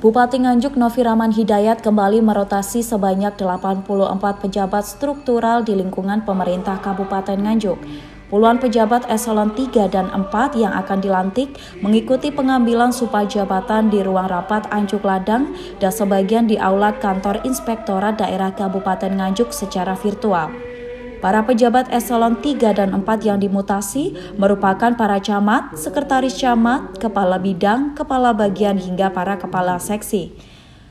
Bupati Nganjuk Novi Rahman Hidayat kembali merotasi sebanyak 84 pejabat struktural di lingkungan pemerintah Kabupaten Nganjuk. Puluhan pejabat eselon 3 dan 4 yang akan dilantik mengikuti pengambilan sumpah jabatan di ruang rapat Anjuk Ladang dan sebagian di aula kantor Inspektorat Daerah Kabupaten Nganjuk secara virtual. Para pejabat eselon 3 dan 4 yang dimutasi merupakan para camat, sekretaris camat, kepala bidang, kepala bagian hingga para kepala seksi.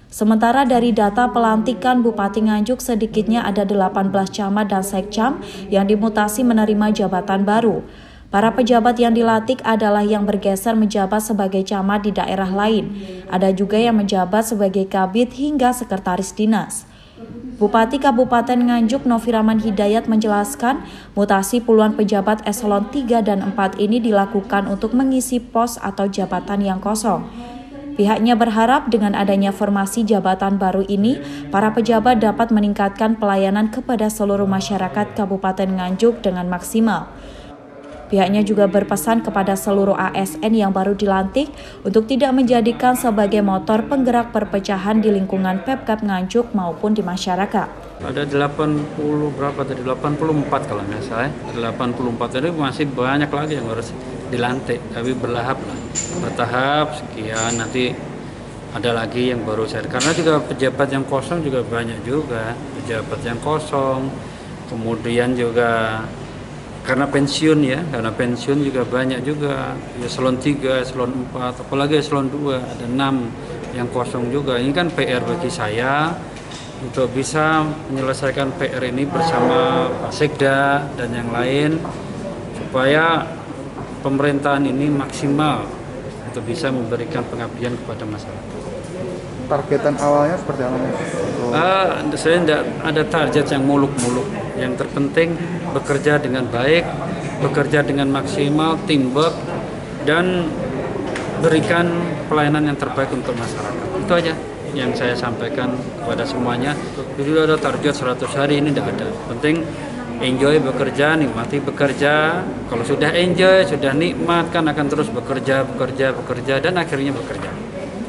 Sementara dari data pelantikan Bupati Nganjuk sedikitnya ada 18 camat dan sekcam yang dimutasi menerima jabatan baru. Para pejabat yang dilantik adalah yang bergeser menjabat sebagai camat di daerah lain. Ada juga yang menjabat sebagai kabit hingga sekretaris dinas. Bupati Kabupaten Nganjuk Noviraman Hidayat menjelaskan mutasi puluhan pejabat eselon 3 dan 4 ini dilakukan untuk mengisi pos atau jabatan yang kosong. Pihaknya berharap dengan adanya formasi jabatan baru ini, para pejabat dapat meningkatkan pelayanan kepada seluruh masyarakat Kabupaten Nganjuk dengan maksimal. Pihaknya juga berpesan kepada seluruh ASN yang baru dilantik untuk tidak menjadikan sebagai motor penggerak perpecahan di lingkungan Pemkap Nganjuk maupun di masyarakat. Ada 80 berapa tadi? 84 kalau nggak salah. 84 tadi masih banyak lagi yang harus dilantik, tapi berlahap lah. Bertahap sekian nanti ada lagi yang baru saya karena juga pejabat yang kosong juga banyak juga pejabat yang kosong kemudian juga karena pensiun ya karena pensiun juga banyak juga ya eselon 3, eselon 4 apalagi eselon 2 ada 6 yang kosong juga ini kan PR bagi saya untuk bisa menyelesaikan PR ini bersama Pak Sekda dan yang lain supaya pemerintahan ini maksimal untuk bisa memberikan pengabdian kepada masyarakat. Targetan awalnya seperti apa? Uh, saya tidak ada target yang muluk-muluk. Yang terpenting bekerja dengan baik, bekerja dengan maksimal, teamwork, dan berikan pelayanan yang terbaik untuk masyarakat. Itu aja yang saya sampaikan kepada semuanya. Jadi ada target 100 hari ini tidak ada. Penting enjoy bekerja, nikmati bekerja. Kalau sudah enjoy, sudah nikmat kan akan terus bekerja, bekerja, bekerja dan akhirnya bekerja.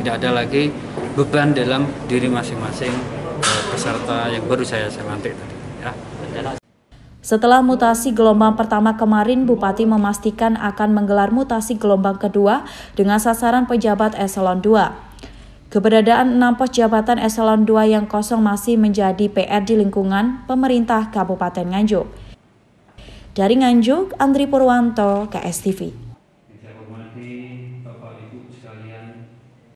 Tidak ada lagi beban dalam diri masing-masing eh, peserta yang baru saya lantik tadi. Ya. Setelah mutasi gelombang pertama kemarin, Bupati memastikan akan menggelar mutasi gelombang kedua dengan sasaran pejabat eselon 2. Keberadaan enam pos jabatan eselon 2 yang kosong masih menjadi PR di lingkungan pemerintah Kabupaten Nganjuk. Dari Nganjuk, Andri Purwanto, KSTV.